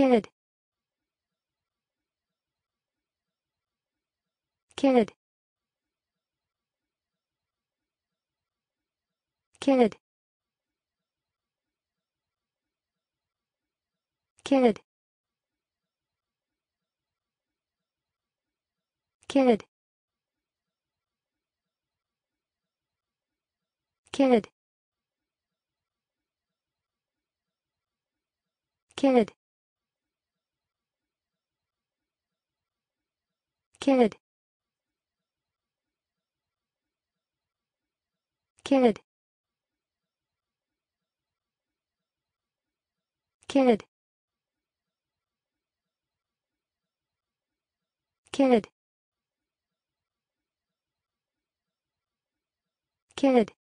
kid. Kid. Kid. Kid. Kid. Kid. Kid kid. Kid. Kid. Kid. Kid